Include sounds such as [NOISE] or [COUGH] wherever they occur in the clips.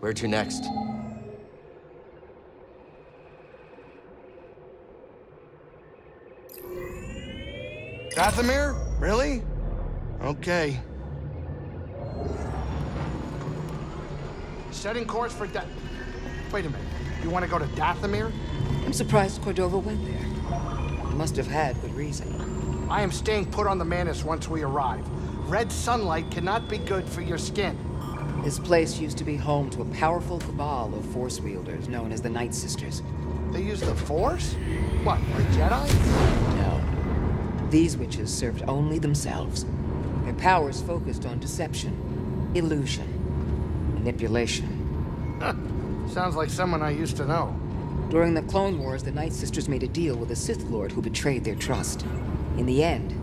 Where to next? Dathomir? Really? Okay. Setting course for Da... Wait a minute. You want to go to Dathomir? I'm surprised Cordova went there. He must have had good reason. I am staying put on the Mantis once we arrive. Red sunlight cannot be good for your skin. This place used to be home to a powerful cabal of Force wielders known as the Night Sisters. They use the Force? What, the Jedi? No. These witches served only themselves. Their powers focused on deception, illusion, manipulation. [LAUGHS] Sounds like someone I used to know. During the Clone Wars, the Night Sisters made a deal with a Sith Lord who betrayed their trust. In the end,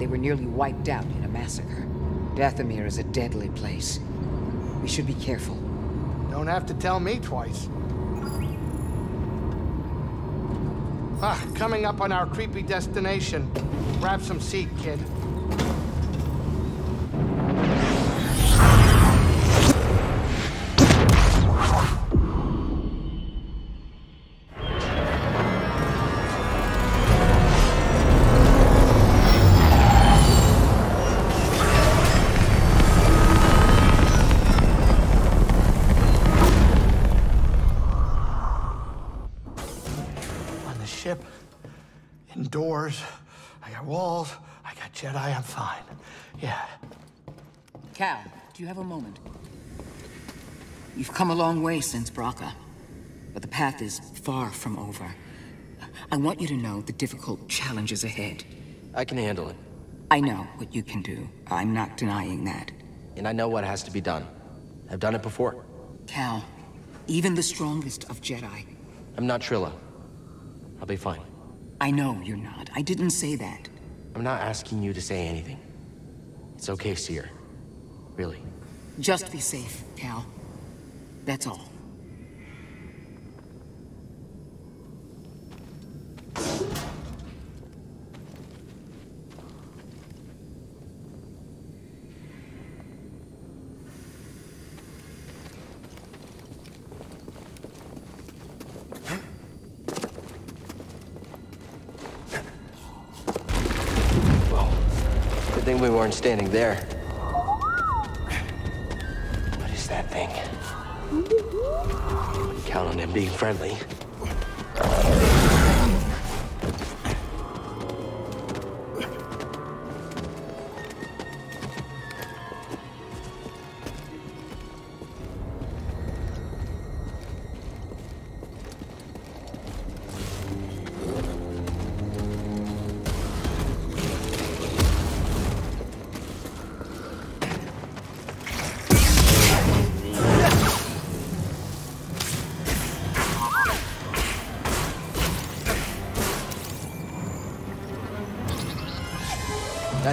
they were nearly wiped out in a massacre. Dathomir is a deadly place. We should be careful. Don't have to tell me twice. Ah, coming up on our creepy destination. Grab some seat, kid. Cal, do you have a moment? You've come a long way since Bracca, but the path is far from over. I want you to know the difficult challenges ahead. I can handle it. I know what you can do. I'm not denying that. And I know what has to be done. I've done it before. Cal, even the strongest of Jedi. I'm not Trilla. I'll be fine. I know you're not. I didn't say that. I'm not asking you to say anything. It's okay, Cere. Really. Just be safe, Cal. That's all. Good thing we weren't standing there. Count on him being friendly.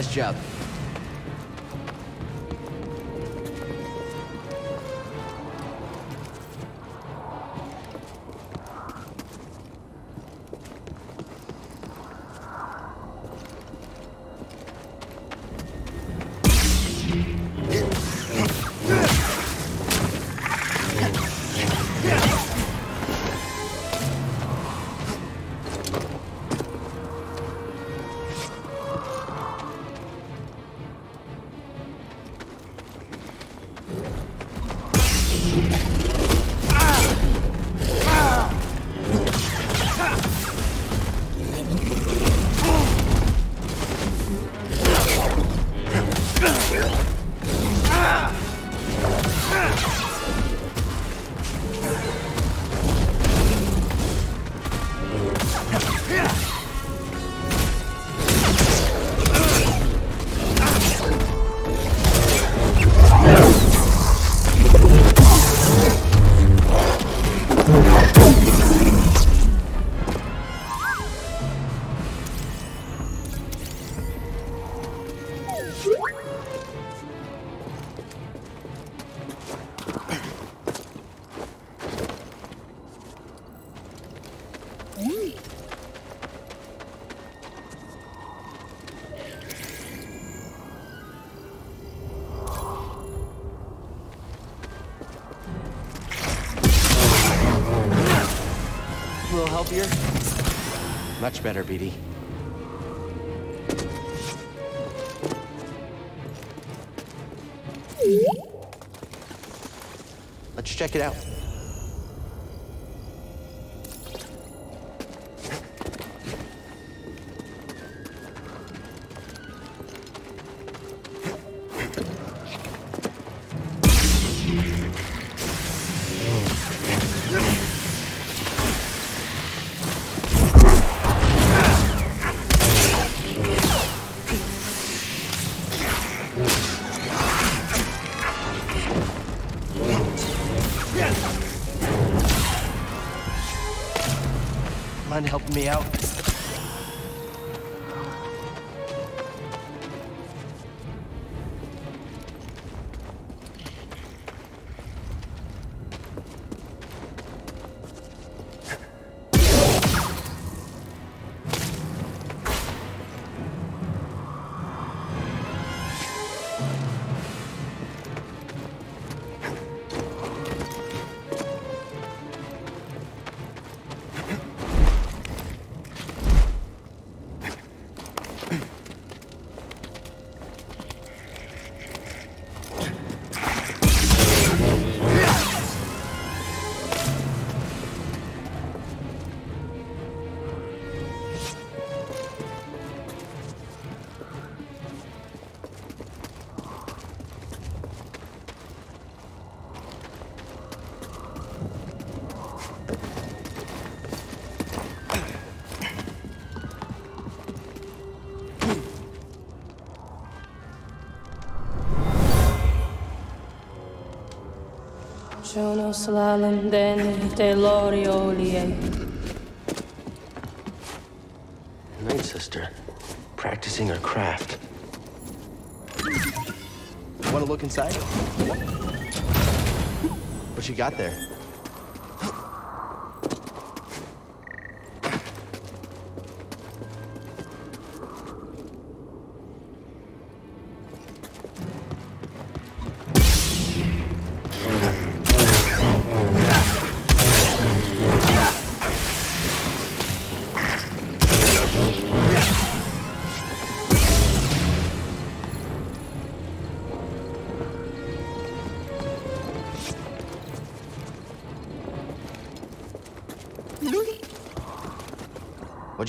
Nice job. Much better, BD. Let's check it out. Out? Jono slalom deni te lori olie. Night sister. Practicing her craft. Want to look inside? What you got there?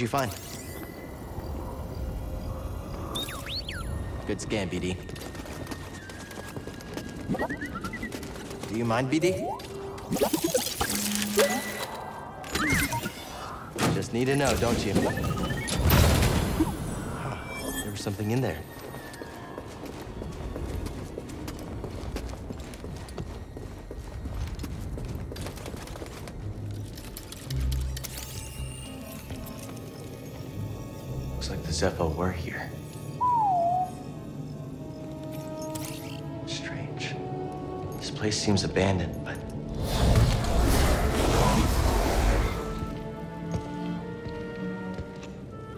You find? Good scan, BD. Do you mind, BD? Just need to know, don't you? Huh, There was something in there. Looks like the Zeffo were here. Strange. This place seems abandoned, but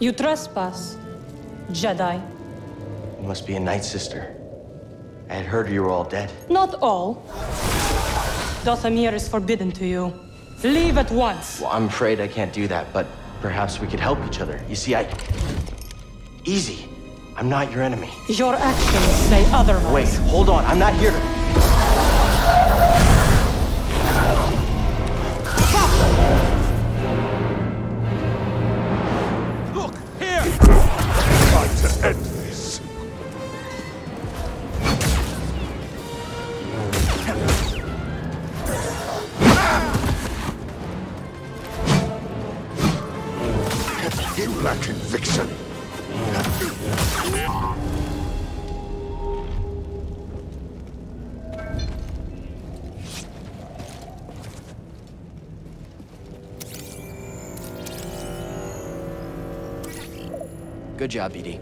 You trespass, Jedi. you must be a Night Sister. I had heard you were all dead. Not all. Dathomir is forbidden to you. Leave at once. Well, I'm afraid I can't do that, but perhaps we could help each other. You see, I... Easy. I'm not your enemy. Your actions say otherwise. Wait, hold on. I'm not here to... Good job, BD.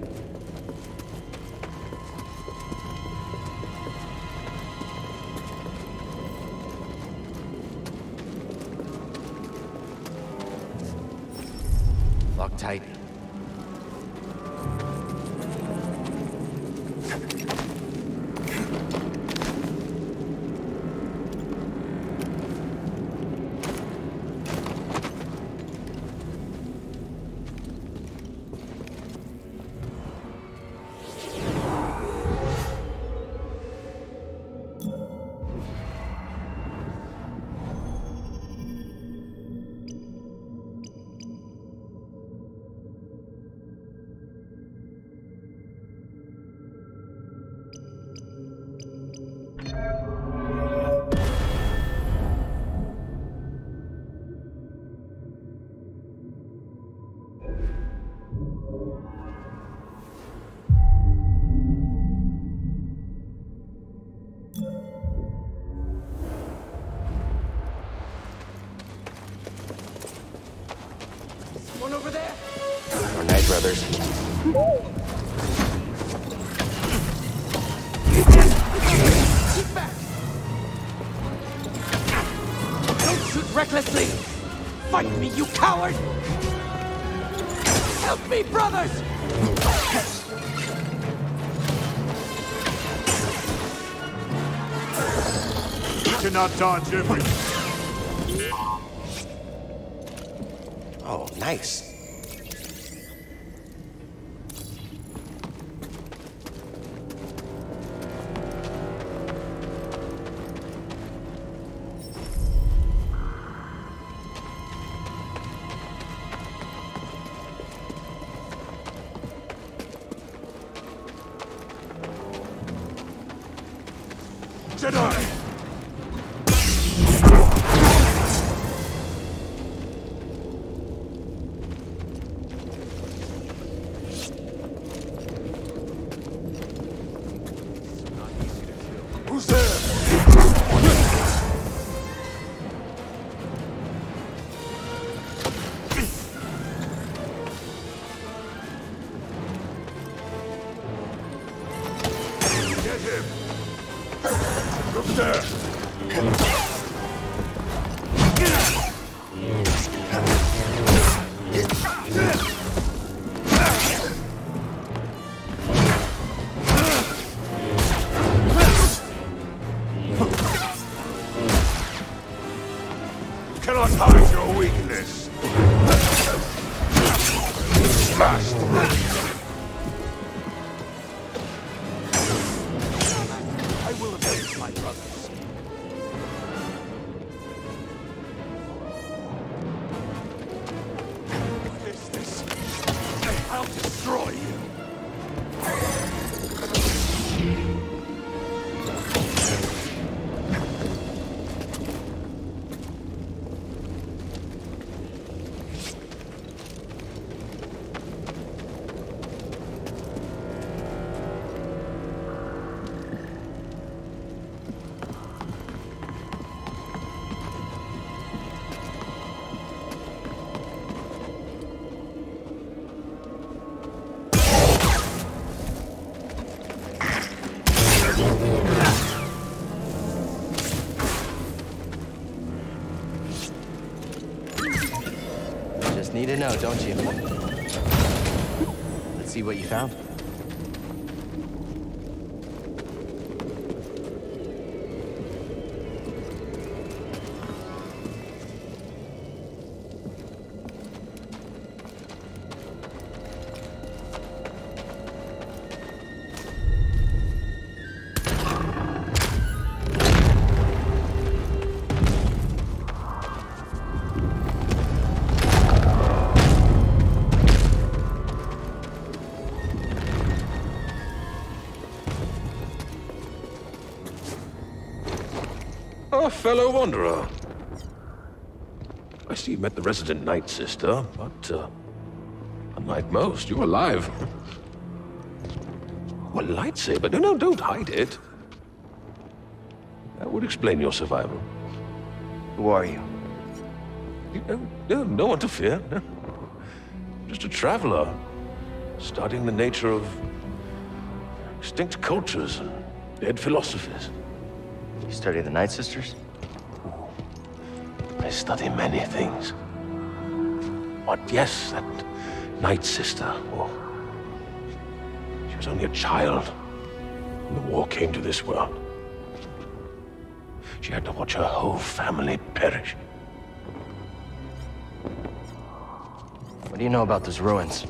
Lock tight. over there? Our Night Brothers. Keep back! Don't shoot recklessly! Fight me, you coward! Help me, brothers! You cannot dodge everything. Oh, nice. Look there! Need to know, don't you? Let's see what you found. Fellow wanderer. I see you met the resident Night Sister, but, uh, unlike most, you're alive. Well, lightsaber? No, no, don't hide it. That would explain your survival. Who are you? You know, no, no one to fear. [LAUGHS] Just a traveler, studying the nature of extinct cultures and dead philosophies. You study the Night Sisters? I study many things. But yes, that Night Sister, oh, she was only a child when the war came to this world. She had to watch her whole family perish. What do you know about those ruins?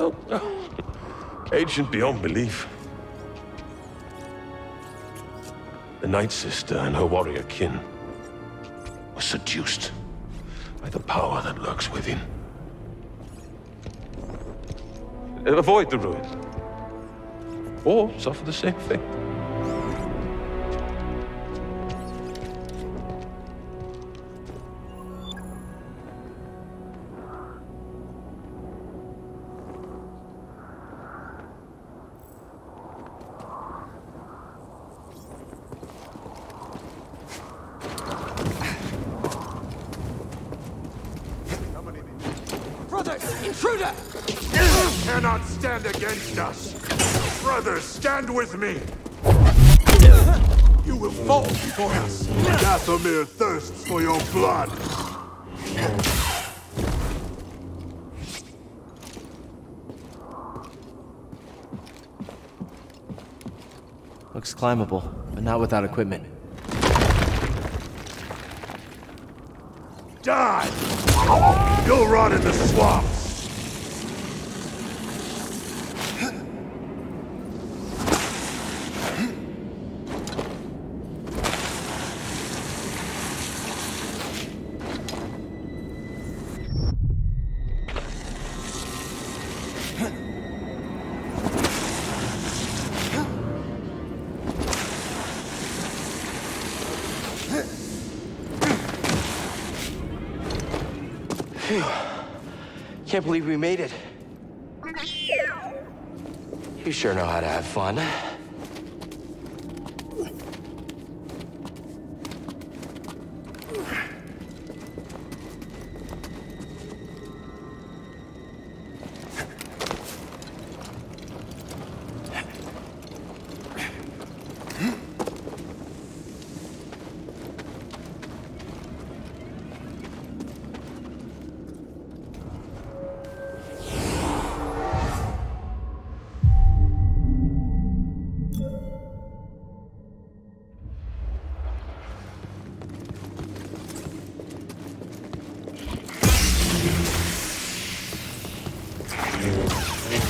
Oh, oh, ancient beyond belief. The Night Sister and her warrior kin seduced by the power that lurks within. Avoid the ruin. Or suffer the same fate. Me! You will fall before us. Dathomir thirsts for your blood. Looks climbable, but not without equipment. Die! You'll rot in the swamps! I can't believe we made it. You sure know how to have fun. You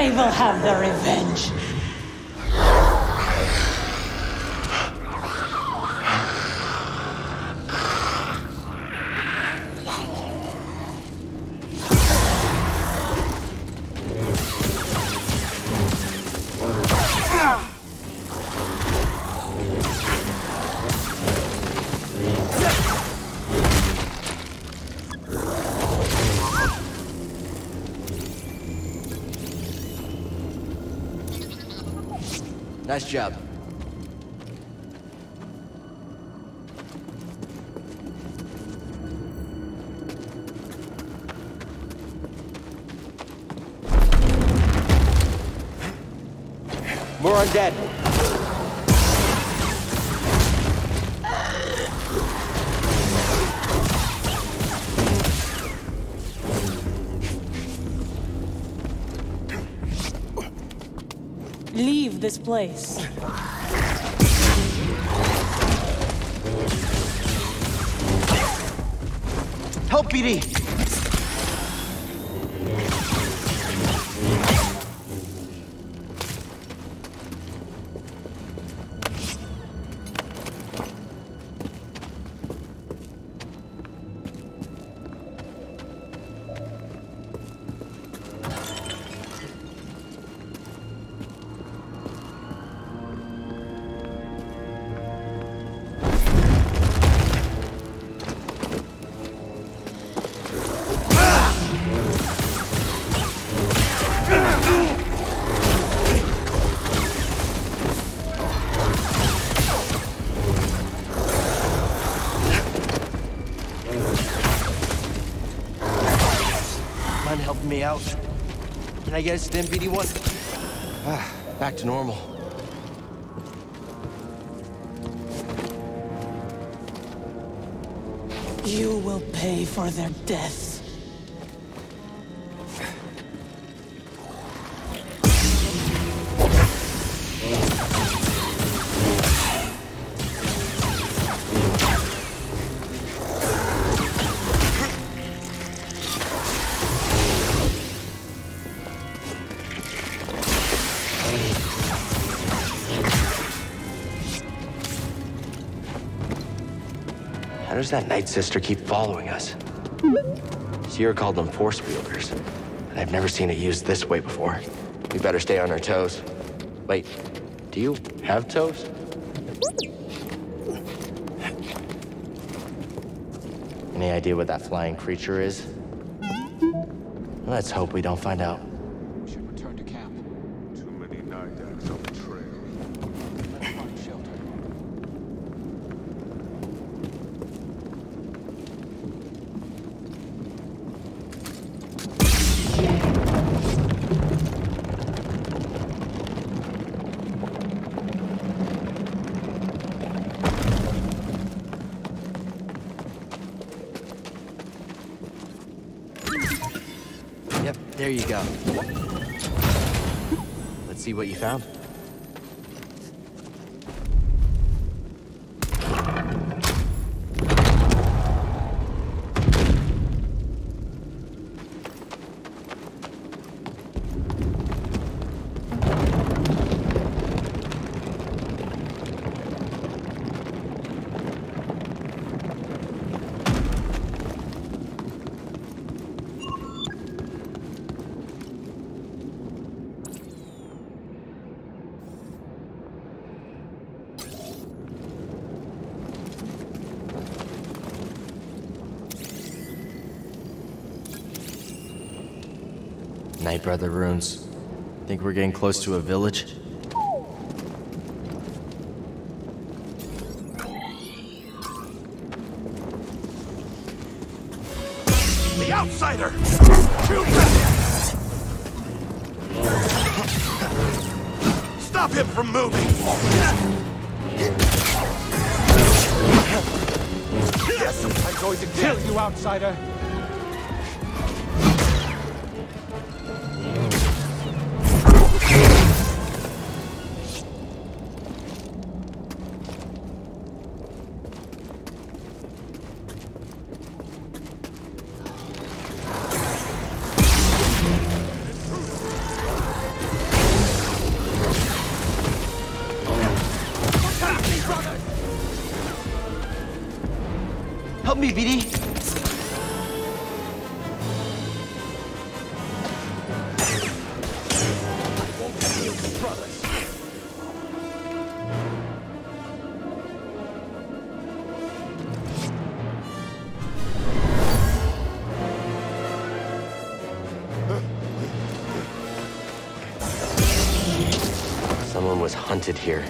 They will have their revenge. Nice job. Place. Help, BD! I guess, then BD1. Ah, back to normal. You will pay for their deaths. Does that Night Sister keep following us? Cere called them force wielders. and I've never seen it used this way before. We better stay on our toes. Wait, do you have toes? Any idea what that flying creature is? Let's hope we don't find out. What you found. Night Brother runes. Think we're getting close to a village? The outsider! Shoot them! Stop him from moving! Yes, I'm going to kill you, outsider! Here.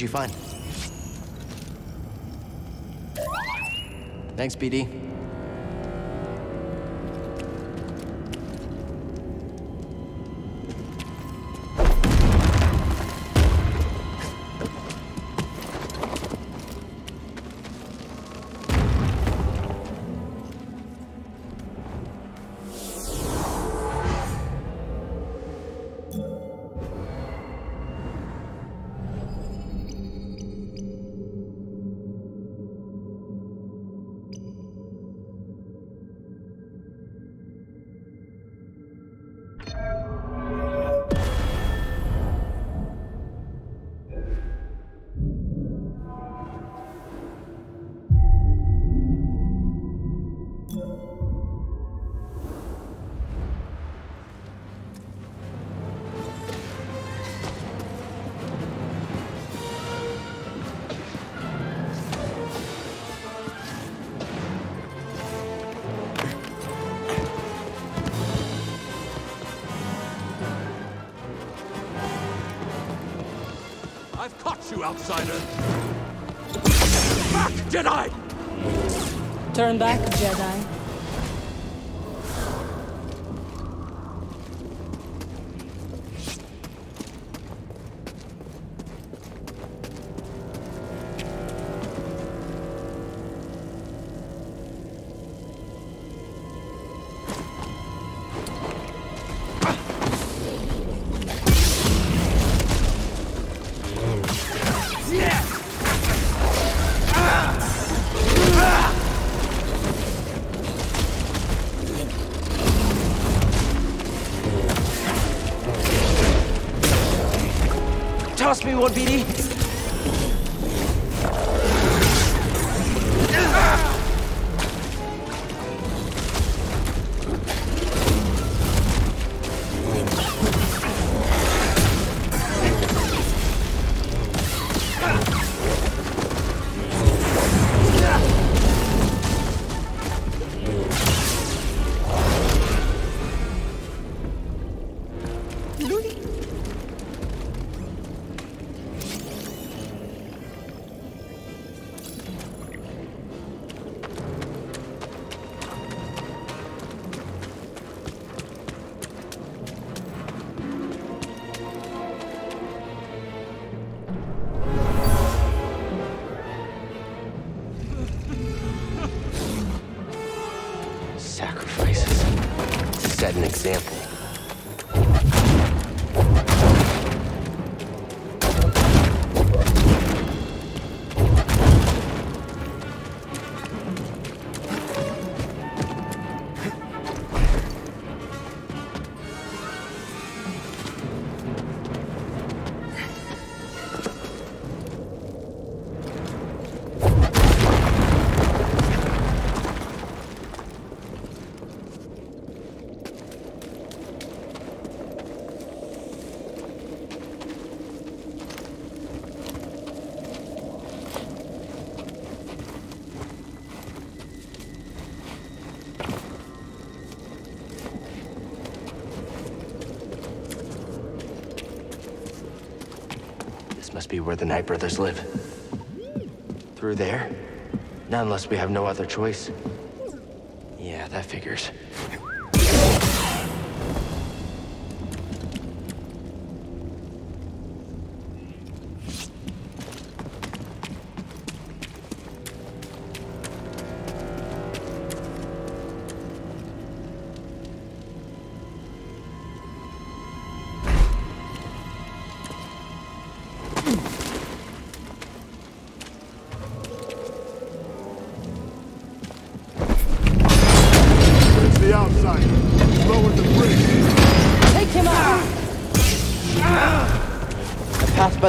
What'd you find? Thanks, BD. Outsider! Back, Jedi! Turn back, Jedi. Toss me one, BD. Set an example. The Night Brothers live. Through there? Not unless we have no other choice. Yeah, that figures.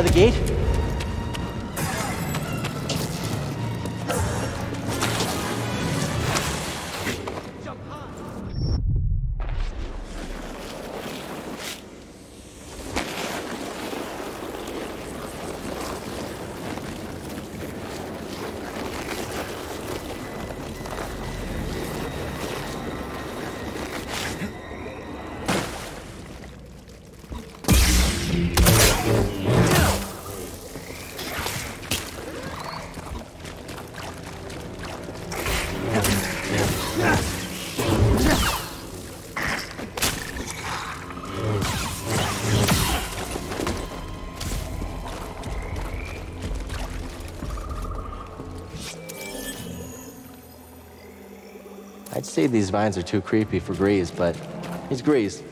By the gate? Say these vines are too creepy for Greez, but he's Greez.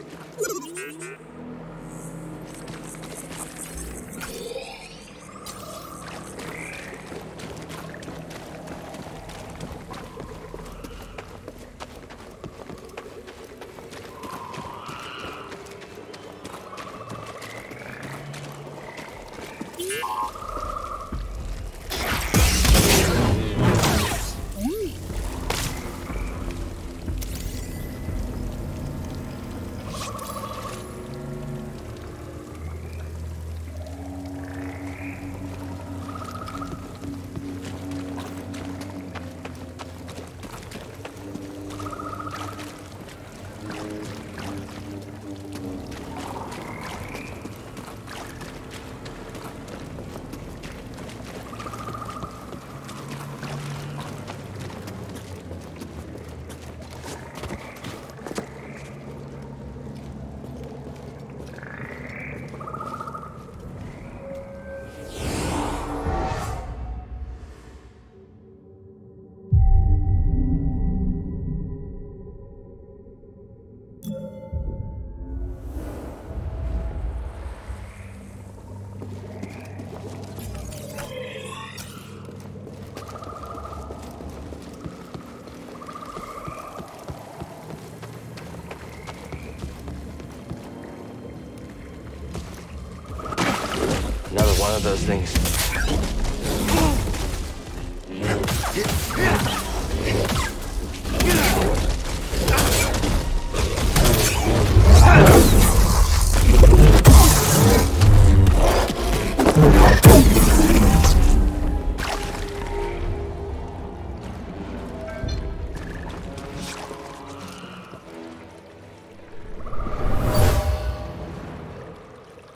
Of those things.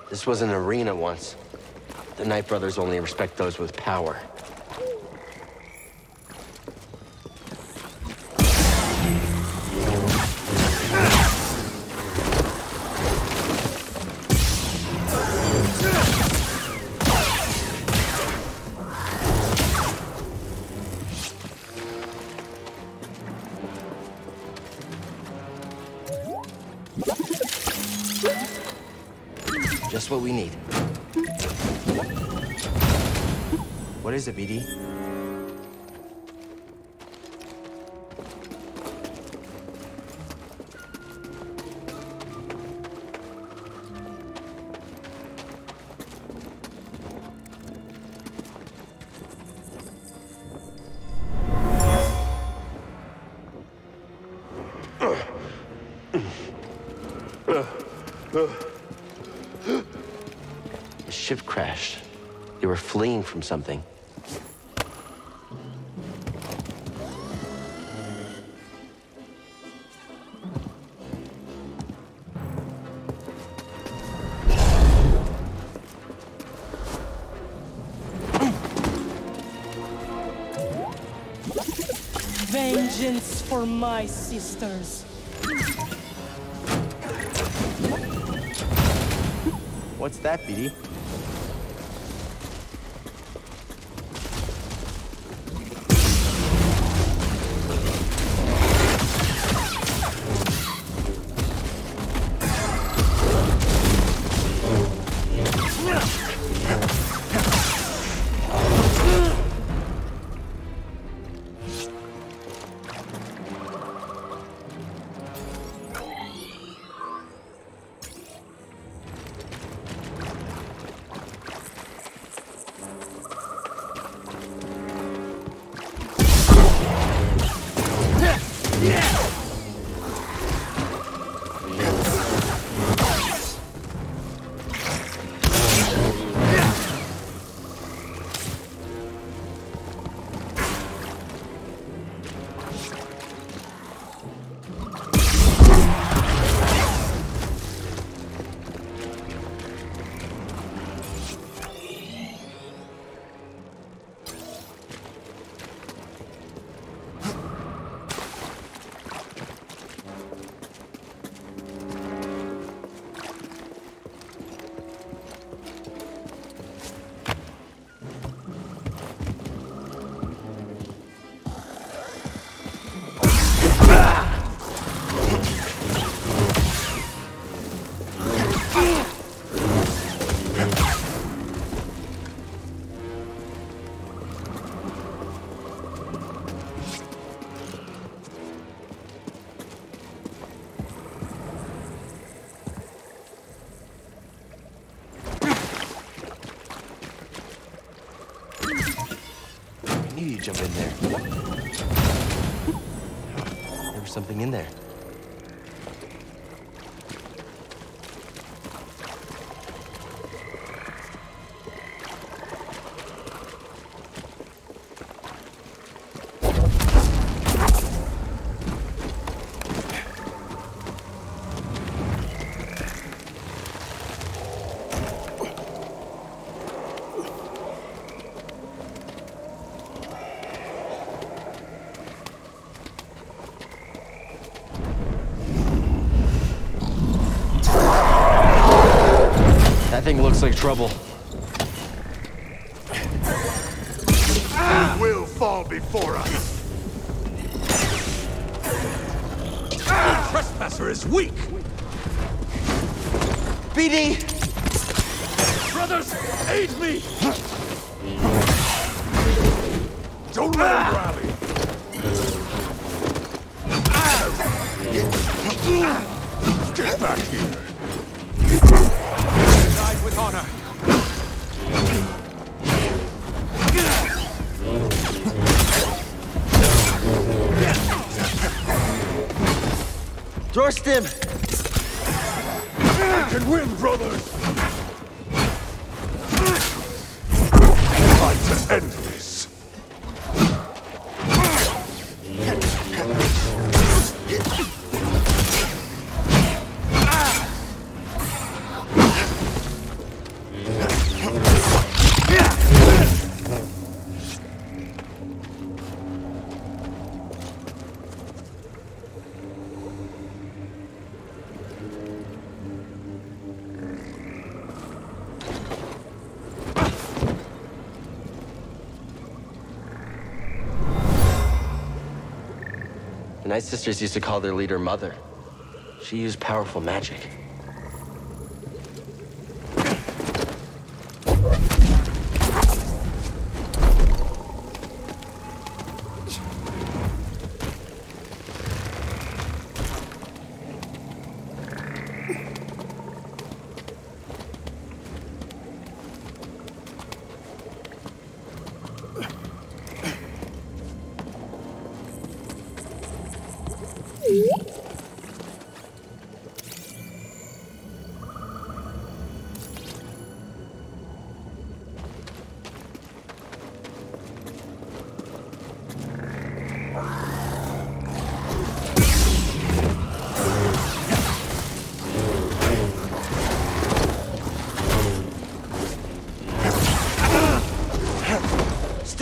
This was an arena once. The Night Brothers only respect those with power. Is? The ship crashed. You were fleeing from something. My sisters. What's that, BD? Jump in there. There was something in there. That thing looks like trouble. It will fall before us. The Trespasser is weak! BD! Night Sisters used to call their leader Mother. She used powerful magic.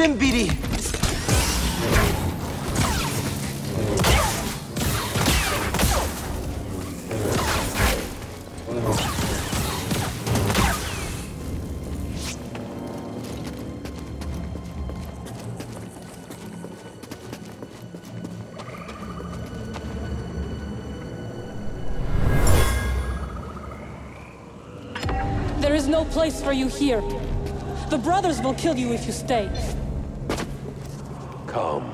Stim BD! There is no place for you here. The brothers will kill you if you stay. Calm.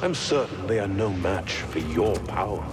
I'm certain they are no match for your power.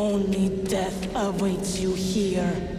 Only death awaits you here.